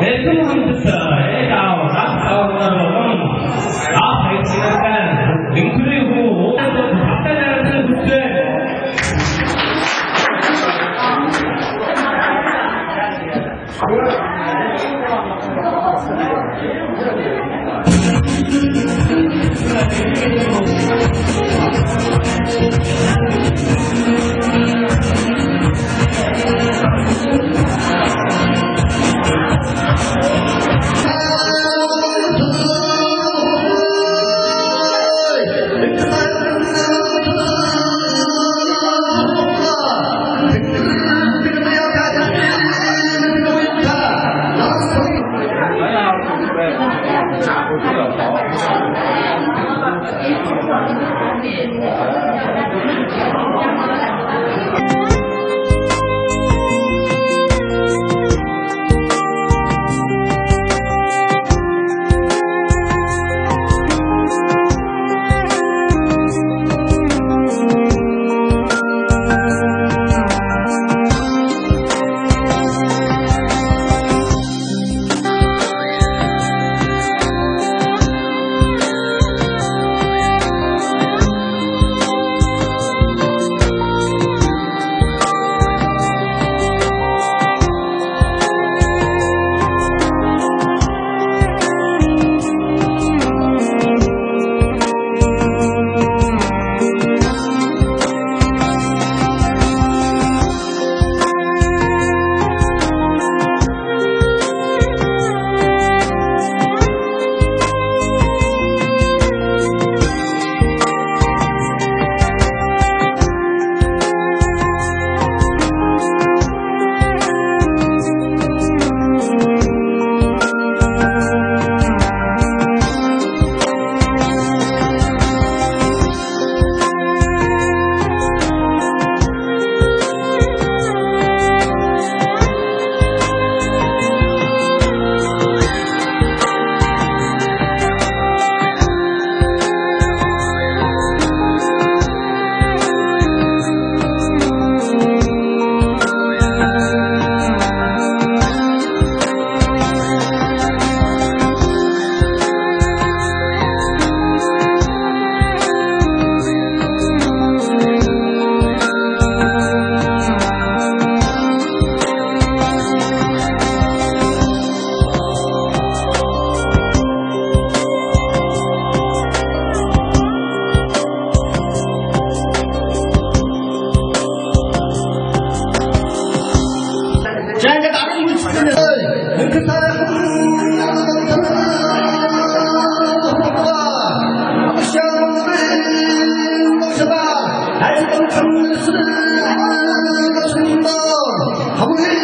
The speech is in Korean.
웰컴함부터에 나오나오나오는 아 백신은 능크리고 답답하는 문제 横批